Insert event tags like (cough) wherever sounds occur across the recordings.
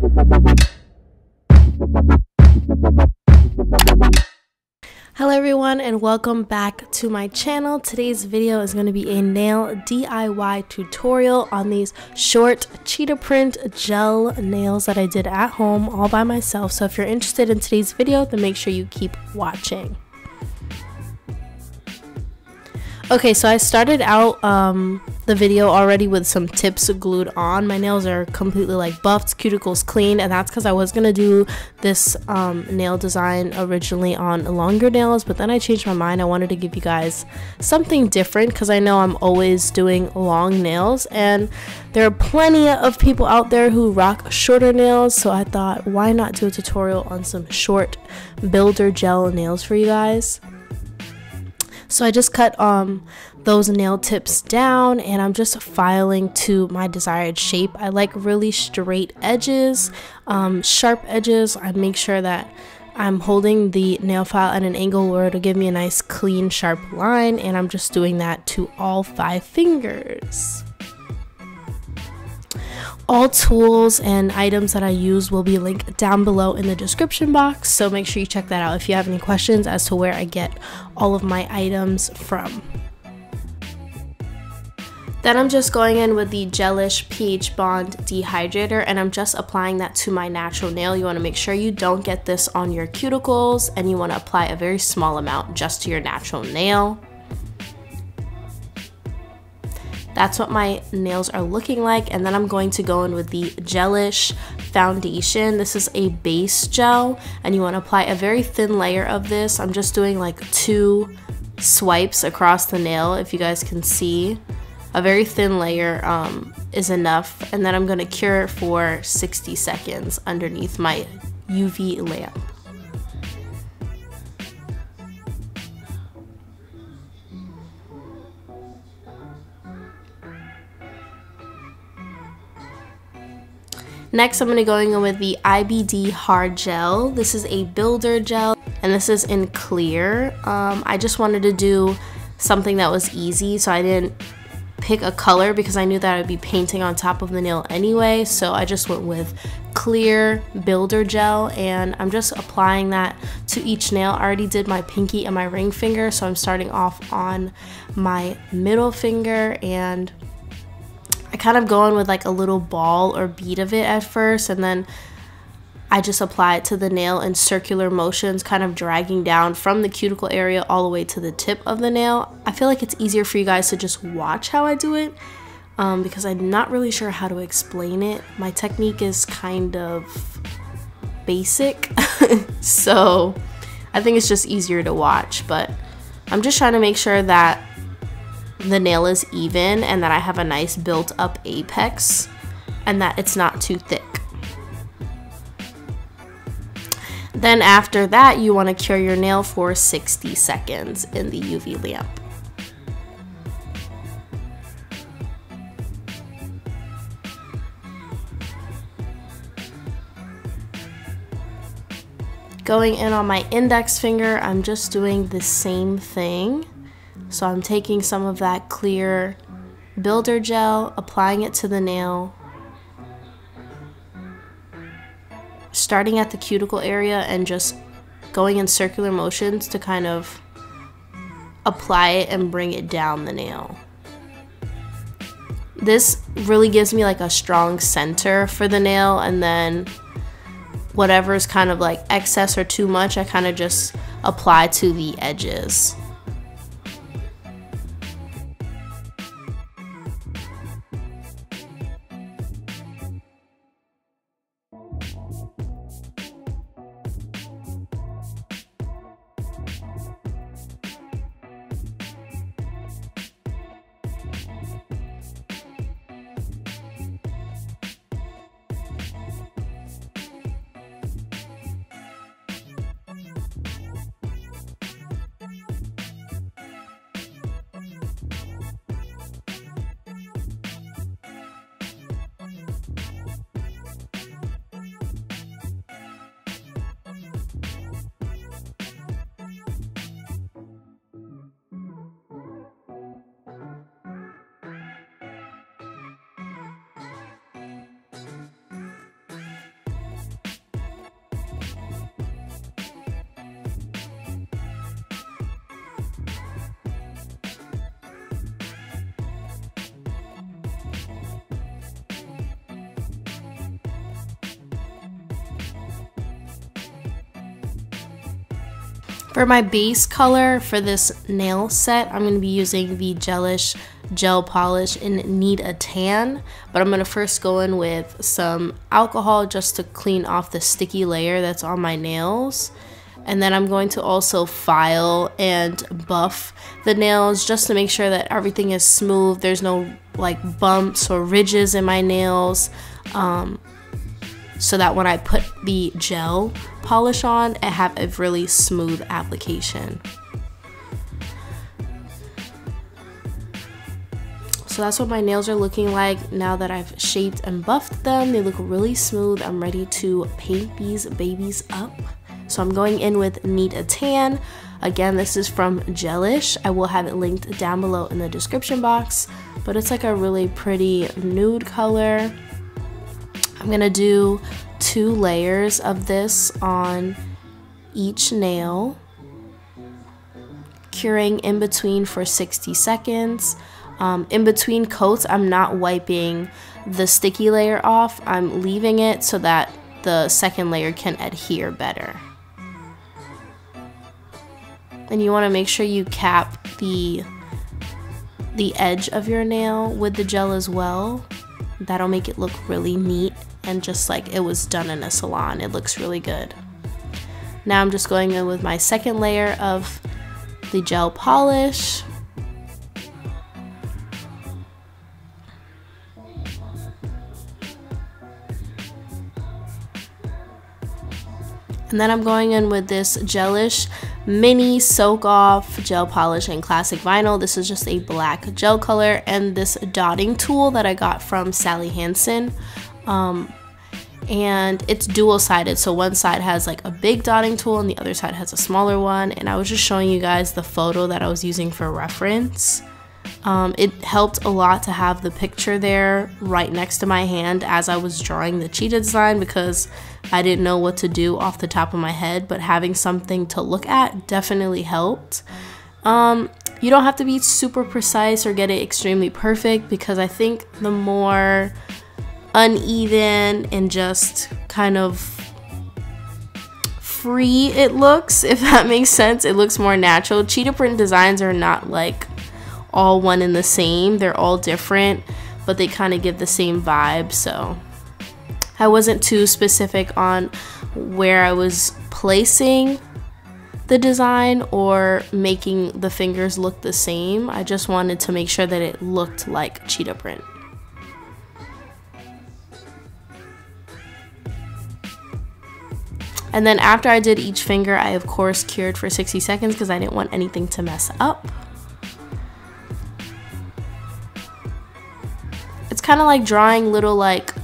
Hello everyone and welcome back to my channel. Today's video is going to be a nail DIY tutorial on these short cheetah print gel nails that I did at home all by myself. So if you're interested in today's video then make sure you keep watching. Okay, so I started out um, the video already with some tips glued on. My nails are completely like buffed, cuticles clean, and that's because I was going to do this um, nail design originally on longer nails, but then I changed my mind. I wanted to give you guys something different because I know I'm always doing long nails, and there are plenty of people out there who rock shorter nails, so I thought, why not do a tutorial on some short builder gel nails for you guys? So I just cut um those nail tips down and I'm just filing to my desired shape. I like really straight edges, um, sharp edges. I make sure that I'm holding the nail file at an angle where it'll give me a nice clean sharp line and I'm just doing that to all five fingers. All tools and items that I use will be linked down below in the description box, so make sure you check that out if you have any questions as to where I get all of my items from. Then I'm just going in with the Gelish pH Bond Dehydrator and I'm just applying that to my natural nail. You want to make sure you don't get this on your cuticles and you want to apply a very small amount just to your natural nail. That's what my nails are looking like. And then I'm going to go in with the Gelish foundation. This is a base gel and you want to apply a very thin layer of this. I'm just doing like two swipes across the nail if you guys can see. A very thin layer um, is enough. And then I'm going to cure it for 60 seconds underneath my UV lamp. Next, I'm to go in with the IBD Hard Gel. This is a builder gel, and this is in clear. Um, I just wanted to do something that was easy, so I didn't pick a color because I knew that I'd be painting on top of the nail anyway. So I just went with clear builder gel and I'm just applying that to each nail. I already did my pinky and my ring finger, so I'm starting off on my middle finger and I kind of go in with like a little ball or bead of it at first and then I just apply it to the nail in circular motions, kind of dragging down from the cuticle area all the way to the tip of the nail. I feel like it's easier for you guys to just watch how I do it um, because I'm not really sure how to explain it. My technique is kind of basic, (laughs) so I think it's just easier to watch, but I'm just trying to make sure that the nail is even and that I have a nice built up apex and that it's not too thick. Then after that, you want to cure your nail for 60 seconds in the UV lamp. Going in on my index finger, I'm just doing the same thing. So I'm taking some of that clear builder gel, applying it to the nail, starting at the cuticle area and just going in circular motions to kind of apply it and bring it down the nail. This really gives me like a strong center for the nail and then whatever is kind of like excess or too much I kind of just apply to the edges. For my base color for this nail set, I'm going to be using the Gelish Gel Polish in Need a Tan. But I'm going to first go in with some alcohol just to clean off the sticky layer that's on my nails. And then I'm going to also file and buff the nails just to make sure that everything is smooth. There's no like bumps or ridges in my nails. Um, so that when I put the gel polish on, I have a really smooth application. So that's what my nails are looking like now that I've shaped and buffed them. They look really smooth. I'm ready to paint these babies up. So I'm going in with Need a Tan. Again, this is from Gelish. I will have it linked down below in the description box, but it's like a really pretty nude color. I'm gonna do two layers of this on each nail, curing in between for 60 seconds. Um, in between coats, I'm not wiping the sticky layer off. I'm leaving it so that the second layer can adhere better. And you want to make sure you cap the the edge of your nail with the gel as well. That'll make it look really neat and just like it was done in a salon. It looks really good. Now I'm just going in with my second layer of the gel polish. And then I'm going in with this Gelish Mini Soak Off Gel Polish in Classic Vinyl. This is just a black gel color and this dotting tool that I got from Sally Hansen. Um, and it's dual sided so one side has like a big dotting tool and the other side has a smaller one. And I was just showing you guys the photo that I was using for reference. Um, it helped a lot to have the picture there right next to my hand as I was drawing the cheetah design because I didn't know what to do off the top of my head but having something to look at definitely helped. Um, you don't have to be super precise or get it extremely perfect because I think the more uneven and just kind of free it looks, (laughs) if that makes sense. It looks more natural. Cheetah print designs are not like all one and the same, they're all different, but they kind of give the same vibe. So I wasn't too specific on where I was placing the design or making the fingers look the same. I just wanted to make sure that it looked like cheetah print. And then after I did each finger, I of course cured for 60 seconds because I didn't want anything to mess up. It's kind of like drawing little like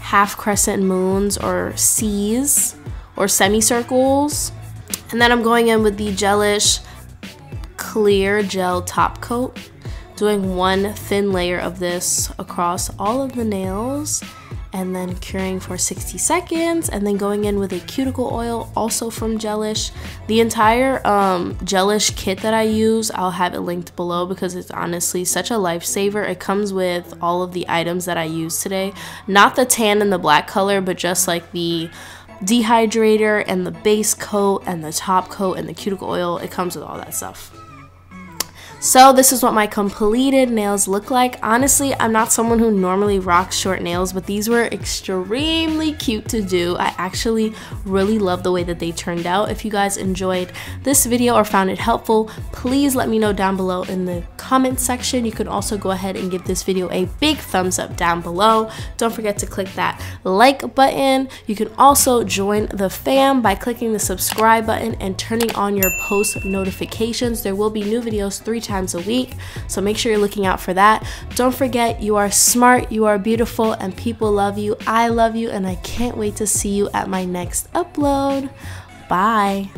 half crescent moons or C's or semicircles. And then I'm going in with the Gelish clear gel top coat, doing one thin layer of this across all of the nails and then curing for 60 seconds and then going in with a cuticle oil also from Gelish. The entire um, Gelish kit that I use, I'll have it linked below because it's honestly such a lifesaver. It comes with all of the items that I use today. Not the tan and the black color, but just like the dehydrator and the base coat and the top coat and the cuticle oil. It comes with all that stuff. So this is what my completed nails look like. Honestly, I'm not someone who normally rocks short nails, but these were extremely cute to do. I actually really love the way that they turned out. If you guys enjoyed this video or found it helpful, please let me know down below in the comment section. You can also go ahead and give this video a big thumbs up down below. Don't forget to click that like button. You can also join the fam by clicking the subscribe button and turning on your post notifications. There will be new videos three times times a week. So make sure you're looking out for that. Don't forget, you are smart, you are beautiful, and people love you. I love you, and I can't wait to see you at my next upload. Bye.